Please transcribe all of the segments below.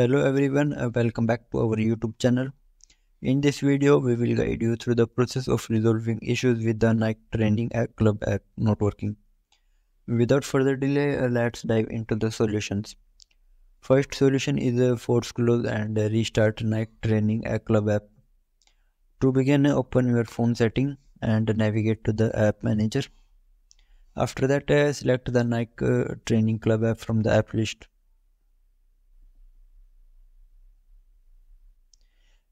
Hello everyone, uh, welcome back to our YouTube channel. In this video, we will guide you through the process of resolving issues with the Nike Training Club app not working. Without further delay, uh, let's dive into the solutions. First solution is a force close and restart Nike Training Club app. To begin, open your phone setting and navigate to the app manager. After that, uh, select the Nike uh, Training Club app from the app list.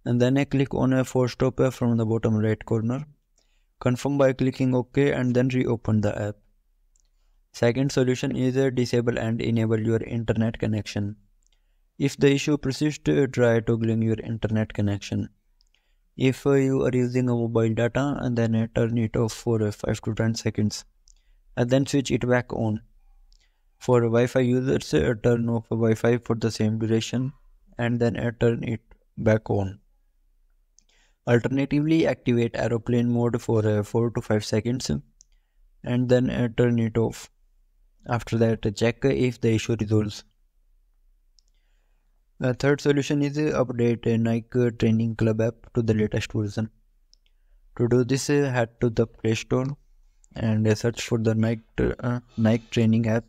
And then I click on a force stopper from the bottom right corner. Confirm by clicking OK and then reopen the app. Second solution is disable and enable your internet connection. If the issue persists, try toggling your internet connection. If you are using a mobile data and then turn it off for uh, 5 to 10 seconds and then switch it back on. For Wi-Fi users, turn off Wi-Fi for the same duration and then turn it back on. Alternatively, activate aeroplane mode for uh, 4 to 5 seconds and then uh, turn it off. After that, check if the issue resolves. The third solution is update Nike Training Club app to the latest version. To do this, head to the Play Store and search for the Nike, uh, Nike Training app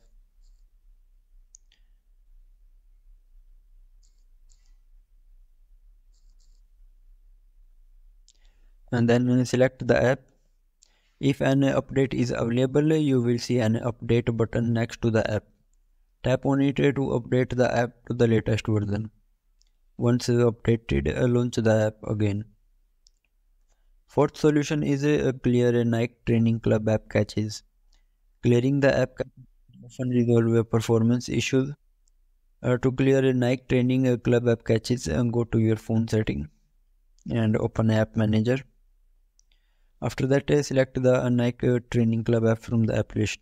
and then select the app if an update is available you will see an update button next to the app. Tap on it to update the app to the latest version. Once updated launch the app again. Fourth solution is a clear Nike training club app caches clearing the app often resolve performance issues. Uh, to clear a Nike training club app caches uh, go to your phone setting and open app manager after that, I select the Nike Training Club app from the app list.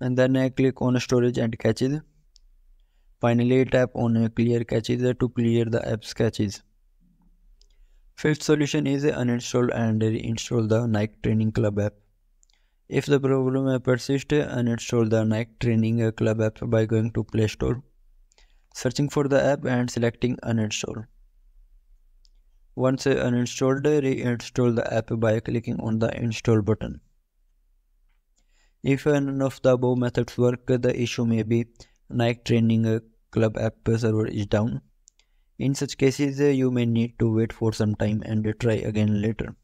And then I click on storage and caches. Finally, tap on clear caches to clear the app's caches. Fifth solution is uninstall and reinstall the Nike Training Club app. If the problem persists, uninstall the Nike Training Club app by going to Play Store, searching for the app and selecting uninstall. Once uninstalled, reinstall the app by clicking on the install button. If none of the above methods work, the issue may be Nike Training Club app server is down. In such cases, you may need to wait for some time and try again later.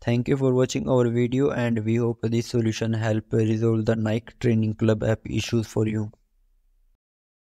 Thank you for watching our video and we hope this solution help resolve the Nike Training Club app issues for you.